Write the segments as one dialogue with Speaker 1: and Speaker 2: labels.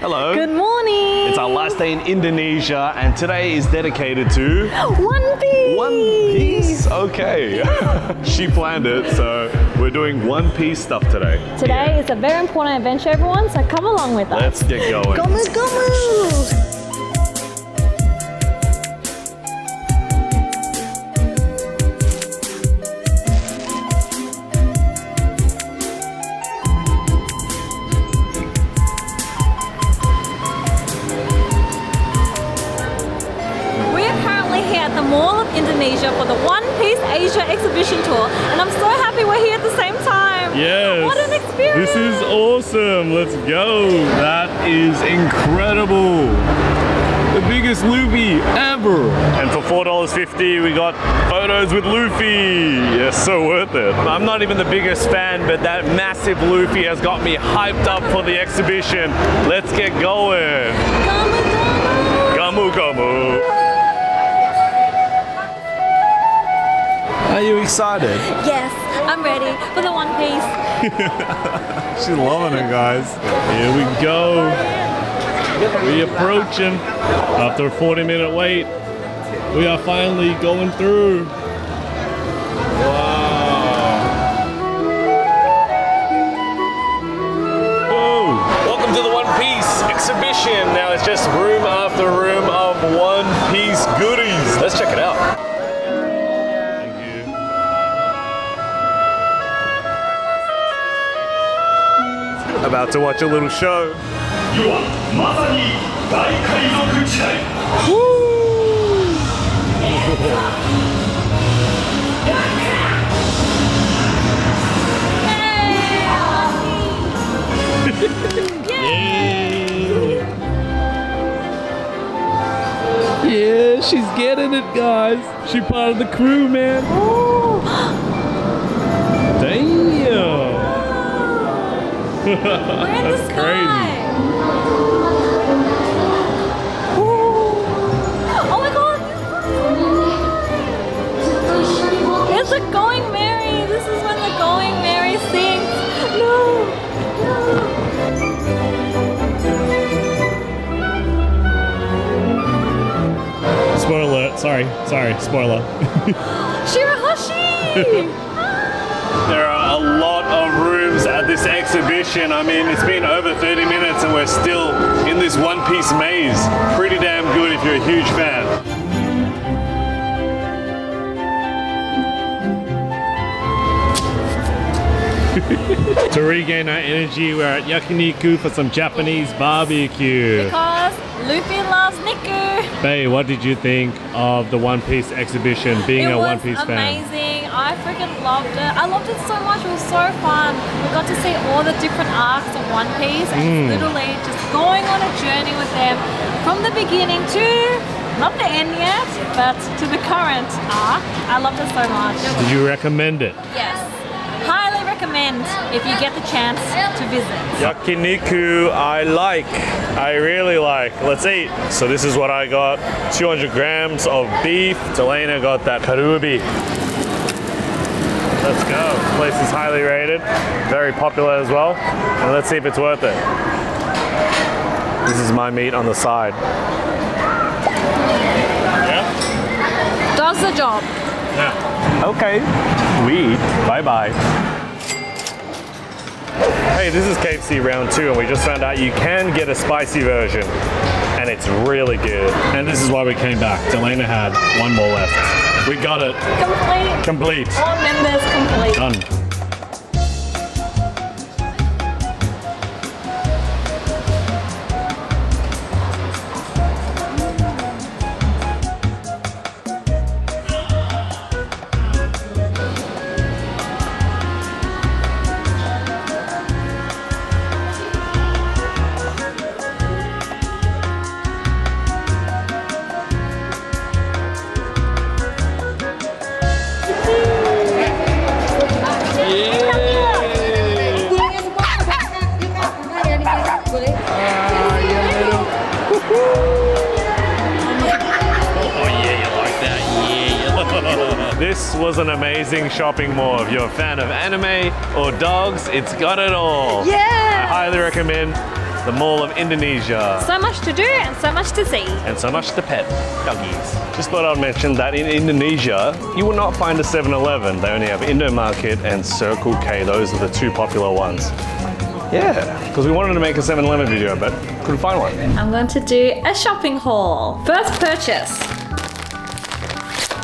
Speaker 1: Hello.
Speaker 2: Good morning.
Speaker 1: It's our last day in Indonesia, and today is dedicated to
Speaker 2: One Piece.
Speaker 1: One Piece. Okay. she planned it, so we're doing One Piece stuff today.
Speaker 2: Today is a very important adventure, everyone, so come along with us.
Speaker 1: Let's get going.
Speaker 2: Gomu Gomu!
Speaker 1: Yes.
Speaker 2: What an experience!
Speaker 1: This is awesome. Let's go. That is incredible. The biggest Luffy ever. And for $4.50, we got photos with Luffy. Yes, so worth it. I'm not even the biggest fan, but that massive Luffy has got me hyped up for the exhibition. Let's get going.
Speaker 2: Gomu Gomu!
Speaker 1: Gamu Gamu. Are you excited?
Speaker 2: Yes, I'm ready for the One Piece.
Speaker 1: She's loving it, guys. Here we go. We approaching. After a 40 minute wait, we are finally going through. about to watch a little show. yeah, she's getting it, guys. She part of the crew, man.
Speaker 2: We're in the
Speaker 1: That's
Speaker 2: sky.
Speaker 1: crazy.
Speaker 2: Oh my god! It's a Going Merry! This is when the Going Merry sings! No!
Speaker 1: Spoiler alert. Sorry, sorry, spoiler.
Speaker 2: Shirahoshi!
Speaker 1: There are a lot of rooms at this exhibition. I mean, it's been over 30 minutes and we're still in this one piece maze. Pretty damn good if you're a huge fan. to regain our energy, we're at Yakiniku for some Japanese barbecue.
Speaker 2: because Luffy loves Niku!
Speaker 1: Faye, what did you think of the One Piece exhibition, being
Speaker 2: it
Speaker 1: a One Piece fan?
Speaker 2: Amazing. I freaking loved it. I loved it so much. It was so fun. We got to see all the different arcs of One Piece and
Speaker 1: Mm.
Speaker 2: literally just going on a journey with them from the beginning to not the end yet, but to the current arc. I loved it so much.
Speaker 1: Did you recommend it?
Speaker 2: Yes. Highly recommend if you get the chance to visit.
Speaker 1: Yakiniku, I like. I really like. Let's eat. So this is what I got. 200 grams of beef. Dalena got that karubi. Let's go. This place is highly rated. Very popular as well. And let's see if it's worth it. This is my meat on the side. Yeah?
Speaker 2: Does the job.
Speaker 1: Yeah. Okay. We eat. Bye bye. Hey, this is KFC round two, and we just found out you can get a spicy version, and it's really good. And this is why we came back. Dalena had one more left. We got it.
Speaker 2: Complete.
Speaker 1: Complete.
Speaker 2: All members complete.
Speaker 1: Done. This was an amazing shopping mall. If you're a fan of anime or dogs, it's got it all.
Speaker 2: Yeah.
Speaker 1: I highly recommend the Mall of Indonesia.
Speaker 2: So much to do and so much to see.
Speaker 1: and so much to pet doggies. Just thought I'd mention that in Indonesia, you will not find a 7-Eleven. They only have Indomaret and Circle K. Those are the two popular ones. Yeah, because we wanted to make a 7-Eleven video, but couldn't find one.
Speaker 2: I'm going to do a shopping haul. First purchase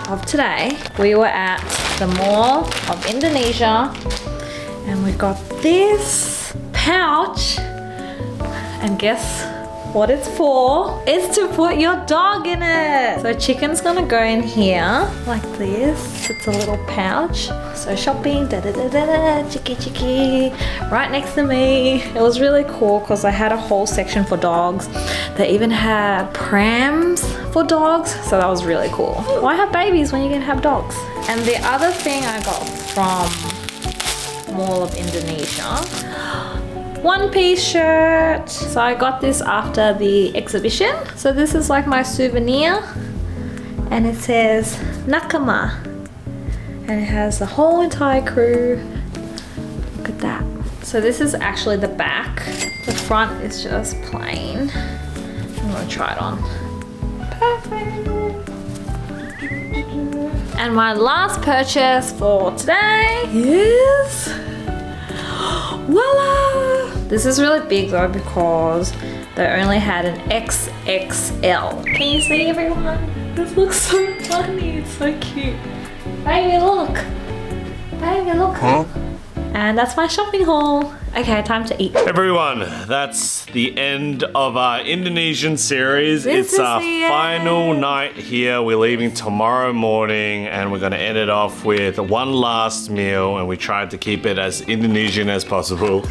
Speaker 2: of today, we were at the Mall of Indonesia and we got this pouch. And guess what it's for? is to put your dog in it. So chicken's gonna go in here like this. It's a little pouch. So shopping, da da da da da, chicky chicky, right next to me. It was really cool because I had a whole section for dogs. They even had prams for dogs, so that was really cool. Why have babies when you can have dogs? And the other thing I got from Mall of Indonesia one piece shirt. So I got this after the exhibition. So this is like my souvenir and it says Nakama and it has the whole entire crew. Look at that. So this is actually the back. The front is just plain. I'm gonna try it on. Perfect. And my last purchase for today is voila! This is really big though because they only had an XXL. Can you see everyone? This looks so funny, it's so cute. Baby, look! Baby, look! And that's my shopping haul. Okay, time to eat.
Speaker 1: Everyone, that's the end of our Indonesian series.
Speaker 2: This
Speaker 1: it's our final
Speaker 2: end.
Speaker 1: night here. We're leaving tomorrow morning and we're gonna end it off with one last meal and we tried to keep it as Indonesian as possible.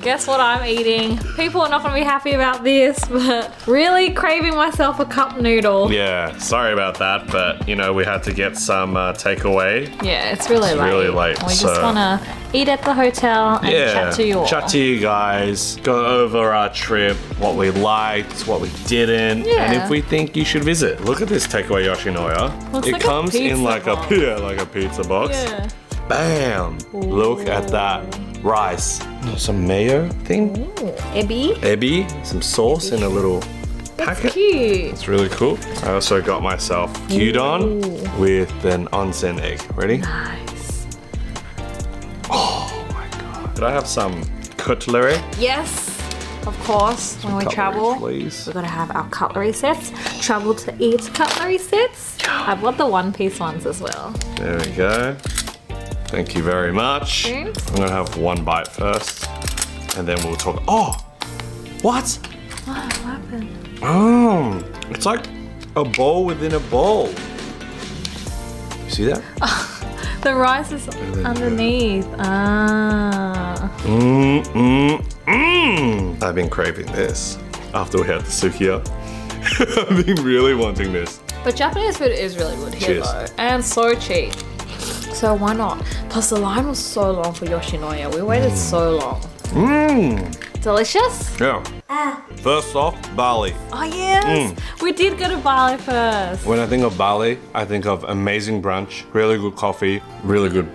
Speaker 2: Guess what I'm eating? People are not gonna be happy about this, but really craving myself a cup noodle.
Speaker 1: Yeah, sorry about that, but you know, we had to get some uh, takeaway.
Speaker 2: Yeah, it's really
Speaker 1: It's
Speaker 2: late.
Speaker 1: really late,
Speaker 2: We just wanna eat at the hotel and
Speaker 1: yeah,
Speaker 2: chat to you all.
Speaker 1: Chat to you guys, go over our trip, what we liked, what we didn't, and if we think you should visit. Look at this takeaway Yoshinoya.
Speaker 2: Looks
Speaker 1: it
Speaker 2: like
Speaker 1: comes in like
Speaker 2: box.
Speaker 1: a yeah, like a pizza box.
Speaker 2: Yeah.
Speaker 1: Bam! Look at that rice. Some mayo thing,
Speaker 2: Ooh, Ebi.
Speaker 1: ebi, some sauce in a little
Speaker 2: That's
Speaker 1: packet.
Speaker 2: cute.
Speaker 1: It's really cool. I also got myself gyudon
Speaker 2: Ooh.
Speaker 1: with an onsen egg. Ready?
Speaker 2: Nice.
Speaker 1: Could I have some cutlery?
Speaker 2: Yes, of course. When we travel,
Speaker 1: please.
Speaker 2: we're gonna have our cutlery sets. Travel to eat cutlery sets. I've got the one piece ones as well.
Speaker 1: There we go. Thank you very much. I'm gonna have one bite first, and then we'll talk. Oh, what?
Speaker 2: What happened?
Speaker 1: Oh, it's like a bowl within a bowl. You see that?
Speaker 2: The rice is underneath. Ah.
Speaker 1: Mmm, mmm, mmm. I've been craving this after we had the sukiya. I've been really wanting this.
Speaker 2: But Japanese food is really good here
Speaker 1: Cheers.
Speaker 2: though. And so cheap. So why not? Plus the line was so long for Yoshinoya. We waited so long.
Speaker 1: Mmm.
Speaker 2: Delicious?
Speaker 1: Yeah. Ah. First off, Bali.
Speaker 2: Oh yes! Mmm. We did go to Bali first.
Speaker 1: When I think of Bali, I think of amazing brunch, really good coffee, really good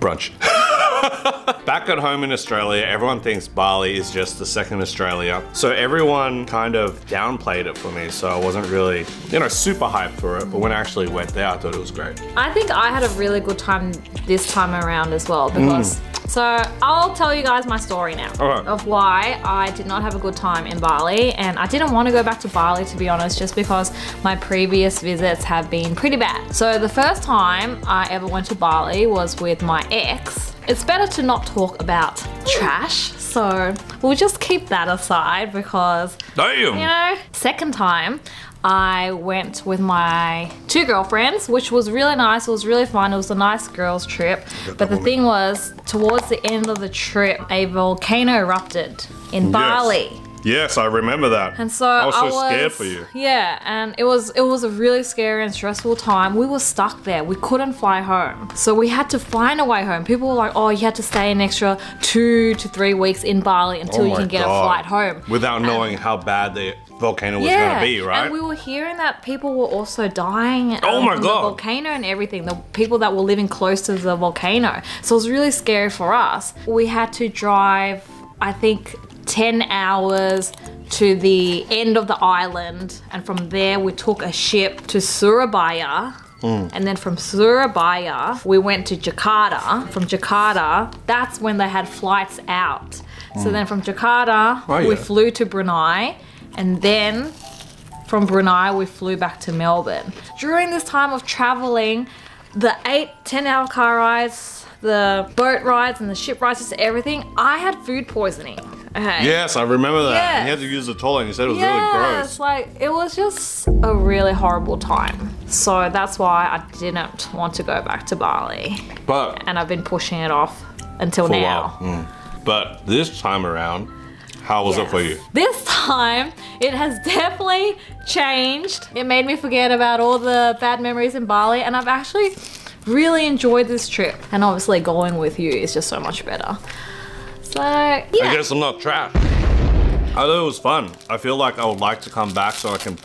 Speaker 1: brunch. Back at home in Australia, everyone thinks Bali is just the second Australia. So everyone kind of downplayed it for me. So I wasn't really, you know, super hyped for it. But when I actually went there, I thought it was great.
Speaker 2: I think I had a really good time this time around as well because. Mm. So I'll tell you guys my story now
Speaker 1: Alright.
Speaker 2: of why I did not have a good time in Bali and I didn't want to go back to Bali to be honest just because my previous visits have been pretty bad. So the first time I ever went to Bali was with my ex. It's better to not talk about trash so we'll just keep that aside because
Speaker 1: Damn!
Speaker 2: you know, second time I went with my two girlfriends, which was really nice. It was really fun. It was a nice girls' trip. But the thing was, towards the end of the trip, a volcano erupted in Bali.
Speaker 1: Yes, I remember that.
Speaker 2: And so
Speaker 1: I was so
Speaker 2: was,
Speaker 1: scared for you.
Speaker 2: Yeah, and it was it was a really scary and stressful time. We were stuck there. We couldn't fly home. So we had to find a way home. People were like, "Oh, you had to stay an extra 2 to 3 weeks in Bali until
Speaker 1: Oh
Speaker 2: you can get
Speaker 1: God.
Speaker 2: a flight home."
Speaker 1: Without knowing how bad the volcano was gonna be, right?
Speaker 2: And we were hearing that people were also dying um,
Speaker 1: Oh my God.
Speaker 2: the volcano and everything. The people that were living close to the volcano. So it was really scary for us. We had to drive I think, 10 hours to the end of the island. And from there, we took a ship to Surabaya. And then from Surabaya, we went to Jakarta. From Jakarta, that's when they had flights out. So then from Jakarta,
Speaker 1: Oh,
Speaker 2: we flew to Brunei. And then from Brunei, we flew back to Melbourne. During this time of traveling, the eight, 10 hour car rides, the boat rides, and the ship rides, just everything, I had food poisoning. Okay.
Speaker 1: Yes, I remember that.
Speaker 2: Yes.
Speaker 1: You had to use the toilet and you said it was
Speaker 2: Yes,
Speaker 1: really gross.
Speaker 2: like it was just a really horrible time. So that's why I didn't want to go back to Bali.
Speaker 1: But
Speaker 2: And I've been pushing it off until now.
Speaker 1: Mm. But this time around, how was it for you?
Speaker 2: This time, it has definitely changed. It made me forget about all the bad memories in Bali, and I've actually really enjoyed this trip. And obviously, going with you is just so much better. So, yeah.
Speaker 1: I guess I'm not trash. I thought it was fun. I feel like I would like to come back so I can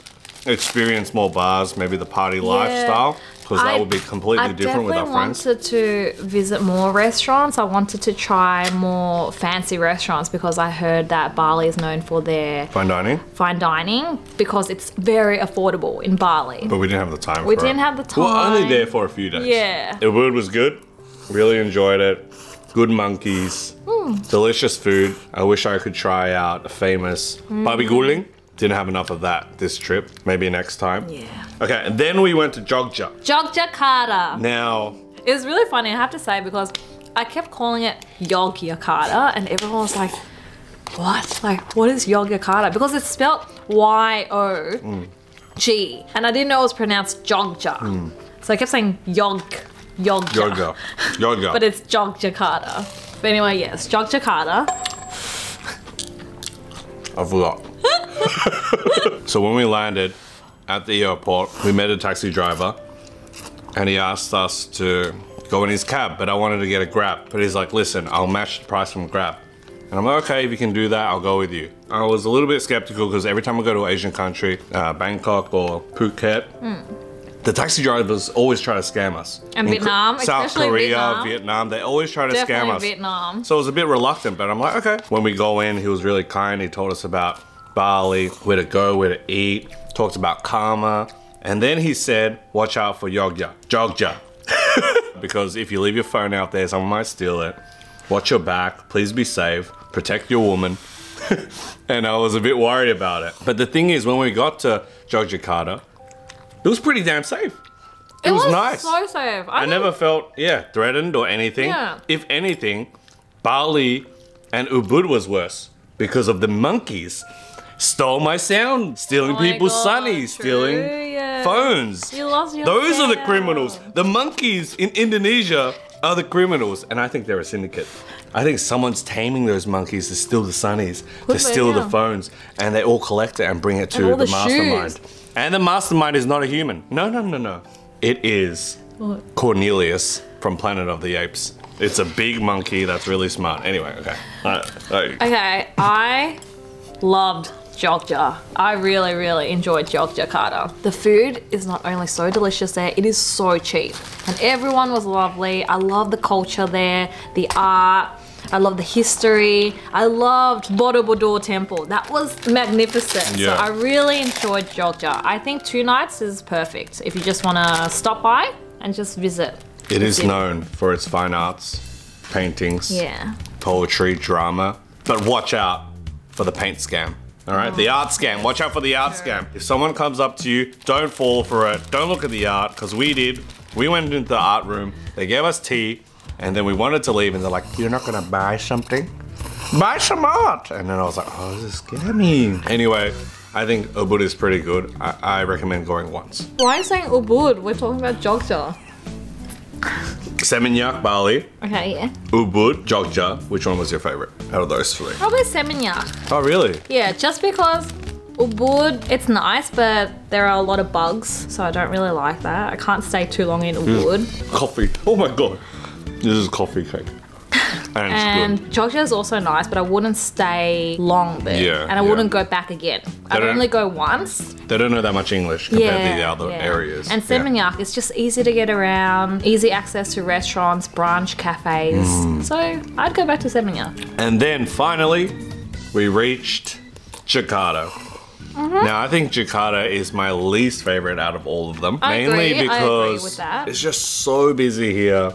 Speaker 1: experience more bars, maybe the party lifestyle, because that would be completely
Speaker 2: I
Speaker 1: different with our friends.
Speaker 2: definitely wanted to visit more restaurants. I wanted to try more fancy restaurants because I heard that Bali is known for their
Speaker 1: Fine dining,
Speaker 2: fine dining because it's very affordable in Bali.
Speaker 1: but we didn't have the time.
Speaker 2: We didn't have the
Speaker 1: We We're only there for a few days.
Speaker 2: Yeah.
Speaker 1: The food was good. Really enjoyed it. Good monkeys.
Speaker 2: Hmm.
Speaker 1: Delicious food. I wish I could try out a famous
Speaker 2: Hmm.
Speaker 1: babi guling. Didn't have enough of that this trip. Maybe next time.
Speaker 2: Yeah.
Speaker 1: Okay, and then we went to Jogja.
Speaker 2: Jogjakarta.
Speaker 1: Now,
Speaker 2: It was really funny, I have to say, because I kept calling it Yogyakarta, and everyone was like, "What? Like, what is Yogyakarta?" Because it's spelled Y O G, mm. and I didn't know it was pronounced Jogja, mm. so I kept saying Yog, Yogja,
Speaker 1: Jogja. Jogja.
Speaker 2: but it's Jogjakarta. But anyway, yes, Jogjakarta.
Speaker 1: I forgot. so when we landed at the airport, we met a taxi driver and he asked us to go in his cab, but I wanted to get a grab. But he's like, listen, I'll match the price from grab. And I'm like, okay, if you can do that, I'll go with you. I was a little bit skeptical because every time I go to an Asian country, uh, Bangkok or Phuket, the taxi drivers always try to scam us.
Speaker 2: And
Speaker 1: In
Speaker 2: Vietnam,
Speaker 1: South Korea,
Speaker 2: Vietnam.
Speaker 1: Vietnam, they always try to scam
Speaker 2: Definitely
Speaker 1: us.
Speaker 2: Vietnam.
Speaker 1: So I was a bit reluctant, but I'm like, okay. When we go in, he was really kind. He told us about Bali, where to go, where to eat, talked about karma. And then he said, watch out for Yogya, Jogja. because if you leave your phone out there, someone might steal it. Watch your back, please be safe, protect your woman. and I was a bit worried about it. But the thing is, when we got to Jogjakarta, it was pretty damn safe. It, was, nice.
Speaker 2: so safe.
Speaker 1: I never felt, yeah, threatened or anything.
Speaker 2: Yeah.
Speaker 1: If anything, Bali and Ubud was worse because of the monkeys stole my sound, stealing
Speaker 2: Oh my
Speaker 1: people's
Speaker 2: God,
Speaker 1: sunnies,
Speaker 2: true,
Speaker 1: stealing
Speaker 2: yeah.
Speaker 1: phones.
Speaker 2: You
Speaker 1: Those are the criminals. The monkeys in Indonesia are the criminals, and I think they're a syndicate. I think someone's taming those monkeys to steal the sunnies, to
Speaker 2: Could be,
Speaker 1: steal the phones, and they all collect it and bring it to the,
Speaker 2: the
Speaker 1: mastermind. And the mastermind is not a human. No, no, no, no. It is Cornelius from Planet of the Apes. It's a big monkey that's really smart. Anyway, okay. Alright, alright.
Speaker 2: Okay, I loved Jogja. I really, really enjoyed Jogjakarta. The food is not only so delicious there, it is so cheap. And everyone was lovely. I love the culture there, the art. I love the history. I loved Borobudur Temple. That was magnificent.
Speaker 1: Yeah.
Speaker 2: So I really enjoyed Jogja. I think two nights is perfect if you just want to stop by and just visit.
Speaker 1: It is
Speaker 2: city.
Speaker 1: known for its fine arts, paintings,
Speaker 2: Yeah.
Speaker 1: poetry, drama. But watch out for the paint scam. All right, the art scam. Watch out for the art scam. If someone comes up to you, don't fall for it. Don't look at the art, because we did. We went into the art room. They gave us tea, and then we wanted to leave, and they're like, "You're not gonna buy something? Buy some art." And then I was like, "Oh, this is scammy." Anyway, I think Ubud is pretty good. I, I recommend going once.
Speaker 2: Why are you saying Ubud? We're talking about Jogja.
Speaker 1: Seminyak, Bali,
Speaker 2: Okay, yeah.
Speaker 1: Ubud, Jogja. Which one was your favorite out of those three?
Speaker 2: Probably Seminyak.
Speaker 1: Oh, really?
Speaker 2: Yeah, just because Ubud, it's nice, but there are a lot of bugs, so I don't really like that. I can't stay too long in Ubud. Hmm.
Speaker 1: Coffee. Oh my god. This is coffee cake. And it's
Speaker 2: And. Jogja is also nice, but I wouldn't stay long there.
Speaker 1: Yeah,
Speaker 2: And I
Speaker 1: yeah.
Speaker 2: wouldn't go back again. I'd only go once.
Speaker 1: They don't know that much English compared to the other
Speaker 2: yeah.
Speaker 1: areas.
Speaker 2: And
Speaker 1: Yeah.
Speaker 2: Seminyak is just easy to get around, easy access to restaurants, brunch, cafes.
Speaker 1: Mm.
Speaker 2: So I'd go back to Seminyak.
Speaker 1: And then finally, we reached Jakarta.
Speaker 2: Mm-hmm.
Speaker 1: Now, I think Jakarta is my least favorite out of all of them.
Speaker 2: I
Speaker 1: mainly
Speaker 2: agree,
Speaker 1: because it's just so busy here,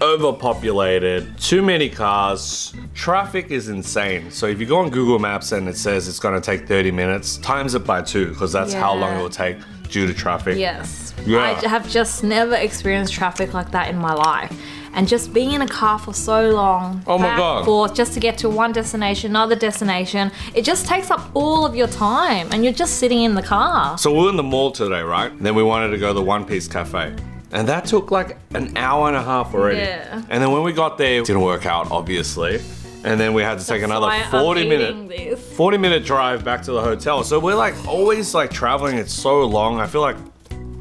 Speaker 1: overpopulated, too many cars, traffic is insane. So, if you go on Google Maps and it says it's going to take 30 minutes, times it by two because that's how long it will take due to traffic.
Speaker 2: Yes.
Speaker 1: Yeah.
Speaker 2: I have just never experienced traffic like that in my life. And just being in a car for so long,
Speaker 1: Oh my
Speaker 2: back,
Speaker 1: God.
Speaker 2: forth, just to get to one destination, another destination, it just takes up all of your time, and you're just sitting in the car.
Speaker 1: So we're in the mall today, right? Then we wanted to go to the One Piece Cafe. And that took like an hour and a half already.
Speaker 2: Yeah.
Speaker 1: And then when we got there, it didn't work out, obviously. And then we had to take another
Speaker 2: Why I'm
Speaker 1: 40
Speaker 2: eating
Speaker 1: minute
Speaker 2: this.
Speaker 1: 40 minute drive back to the hotel. So we're like always like traveling, it's so long. I feel like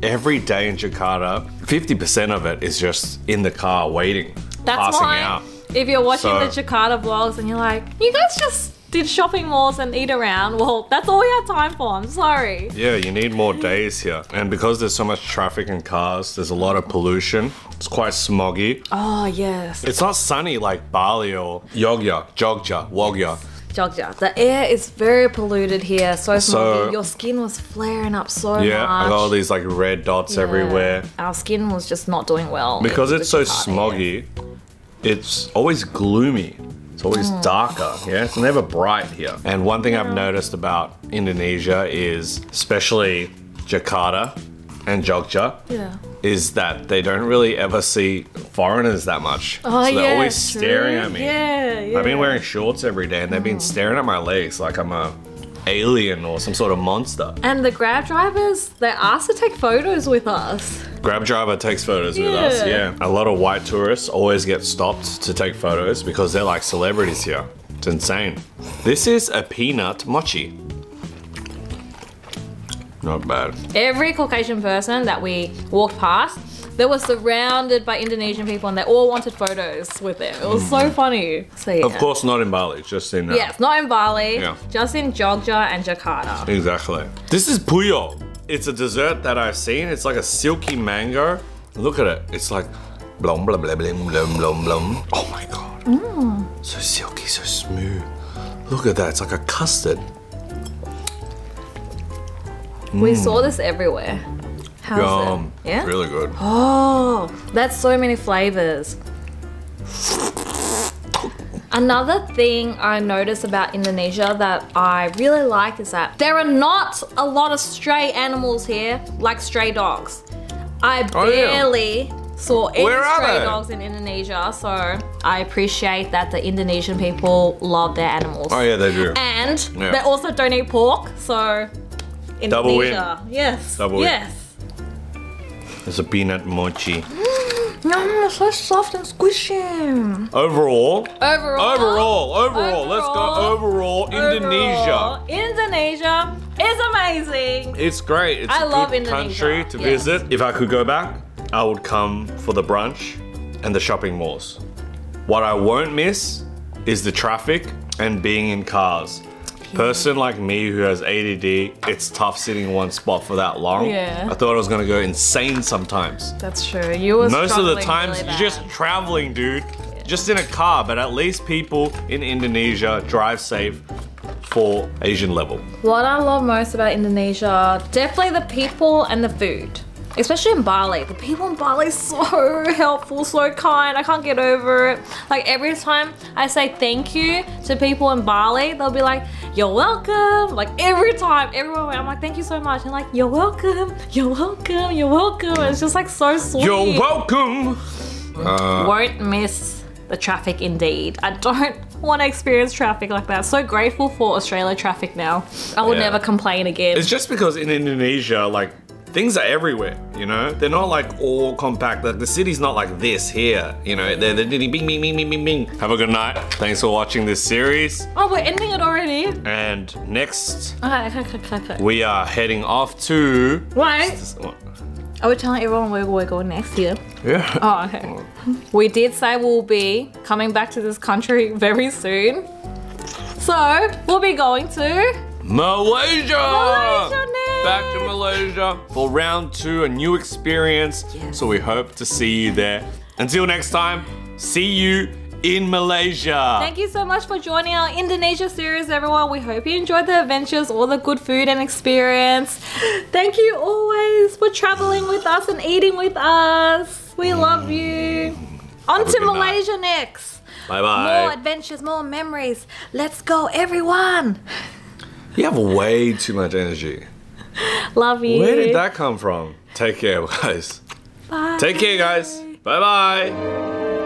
Speaker 1: every day in Jakarta, 50% of it is just in the car waiting,
Speaker 2: That's
Speaker 1: passing
Speaker 2: why
Speaker 1: out.
Speaker 2: if you're watching
Speaker 1: So-
Speaker 2: the Jakarta vlogs and you're like, you guys just did shopping malls and eat around, well, that's all we had time for. I'm sorry.
Speaker 1: Yeah, you need more days here. And because there's so much traffic and cars, there's a lot of pollution. It's quite smoggy.
Speaker 2: Oh, yes.
Speaker 1: It's not sunny like Bali or Yogya, Jogja, Wogya.
Speaker 2: Jogja. The air is very polluted here, so
Speaker 1: So-
Speaker 2: smoggy. Your skin was flaring up so
Speaker 1: Yeah,
Speaker 2: much.
Speaker 1: I got all these like red dots
Speaker 2: Yeah.
Speaker 1: everywhere.
Speaker 2: Our skin was just not doing well.
Speaker 1: Because it's so
Speaker 2: the Jakarta air.
Speaker 1: smoggy, it's always gloomy. It's always
Speaker 2: Mm.
Speaker 1: darker. Yeah, it's never bright here. And one thing I've noticed about Indonesia is, especially Jakarta and Jogja,
Speaker 2: Yeah.
Speaker 1: is that they don't really ever see foreigners that much.
Speaker 2: Oh,
Speaker 1: so
Speaker 2: yeah.
Speaker 1: they're always
Speaker 2: true.
Speaker 1: staring at me.
Speaker 2: Yeah, yeah.
Speaker 1: I've been wearing shorts every day and they've been staring at my legs like I'm a alien or some sort of monster.
Speaker 2: And the grab drivers, they asked to take photos with us.
Speaker 1: Grab driver takes photos with us,
Speaker 2: Yeah.
Speaker 1: yeah. A lot of white tourists always get stopped to take photos because they're like celebrities here. It's insane. This is a peanut mochi. Not bad.
Speaker 2: Every Caucasian person that we walked past, they were surrounded by Indonesian people and they all wanted photos with them. It was so funny. So yeah.
Speaker 1: Mm. Of course, not in Bali, just in. Uh,
Speaker 2: Yes, not in Bali,
Speaker 1: Yeah.
Speaker 2: just in Jogja and Jakarta.
Speaker 1: Exactly. This is puyo. It's a dessert that I've seen. It's like a silky mango. Look at it. It's like blum blum blum blum blum blum blum. Oh my god.
Speaker 2: Mm.
Speaker 1: So silky, so smooth. Look at that. It's like a custard.
Speaker 2: We saw this everywhere. How's
Speaker 1: Yum.
Speaker 2: it? Yeah.
Speaker 1: Really good.
Speaker 2: Oh, that's so many flavors. Another thing I notice about Indonesia that I really like is that there are not a lot of stray animals here, like stray dogs. I
Speaker 1: Oh, yeah.
Speaker 2: barely saw any stray
Speaker 1: they?
Speaker 2: dogs in Indonesia, so I appreciate that the Indonesian people love their animals.
Speaker 1: Oh yeah, they do.
Speaker 2: And
Speaker 1: Yeah.
Speaker 2: they also don't eat pork, so
Speaker 1: Double win.
Speaker 2: Indonesia. Yes.
Speaker 1: Double win.
Speaker 2: yes.
Speaker 1: It's a peanut mochi.
Speaker 2: Yum, so soft and squishy.
Speaker 1: Overall,
Speaker 2: Overall,
Speaker 1: overall, overall, let's go overall. Indonesia.
Speaker 2: overall, Indonesia is amazing.
Speaker 1: It's great. It's
Speaker 2: I
Speaker 1: a
Speaker 2: love
Speaker 1: good
Speaker 2: Indonesia,
Speaker 1: country to
Speaker 2: yes.
Speaker 1: visit. If I could go back, I would come for the brunch and the shopping malls. What I won't miss is the traffic and being in cars. Person like me who has ADD, it's tough sitting in one spot for that long.
Speaker 2: Yeah.
Speaker 1: I thought I was gonna go insane sometimes.
Speaker 2: That's true. You were
Speaker 1: Most of the times
Speaker 2: really
Speaker 1: you're just traveling, dude. Just in a car, but at least people in Indonesia drive safe for Asian level.
Speaker 2: What I love most about Indonesia, definitely the people and the food. Especially in Bali. The people in Bali are so helpful, so kind. I can't get over it. Like every time I say thank you to people in Bali, they'll be like, You're welcome. Like every time, everyone, I'm like, Thank you so much. And like, You're welcome, you're welcome, you're welcome. And it's just like so sweet.
Speaker 1: You're welcome.
Speaker 2: Uh, Won't miss the traffic indeed. I don't want to experience traffic like that. So grateful for Australia traffic now. I will
Speaker 1: Yeah.
Speaker 2: never complain again.
Speaker 1: It's just because in Indonesia, like things are everywhere. You know, they're not like all compact. Like the city's not like this here. You know, they're they're bing bing bing bing bing bing. Have a good night. Thanks for watching this series.
Speaker 2: oh, we're ending it already.
Speaker 1: And next,
Speaker 2: Okay, okay, okay, okay.
Speaker 1: we are heading off to.
Speaker 2: Wait,
Speaker 1: What?
Speaker 2: Are we telling everyone where we're going next year?
Speaker 1: Yeah.
Speaker 2: Oh, okay. We did say we'll be coming back to this country very soon. So, we'll be going to
Speaker 1: Malaysia!
Speaker 2: Malaysia next.
Speaker 1: Back to Malaysia for round two, a new experience. So we hope to see you there. Until next time, see you in Malaysia.
Speaker 2: Thank you so much for joining our Indonesia series, everyone. We hope you enjoyed the adventures, all the good food and experience. Thank you always for traveling with us and eating with us. We love you.
Speaker 1: Mm. On
Speaker 2: to
Speaker 1: good night.
Speaker 2: Malaysia next.
Speaker 1: bye bye.
Speaker 2: More adventures, more memories. Let's go, everyone.
Speaker 1: You have way too much energy.
Speaker 2: Love you.
Speaker 1: Where did that come from? Take care, guys.
Speaker 2: Bye.
Speaker 1: Take care, guys. Bye bye.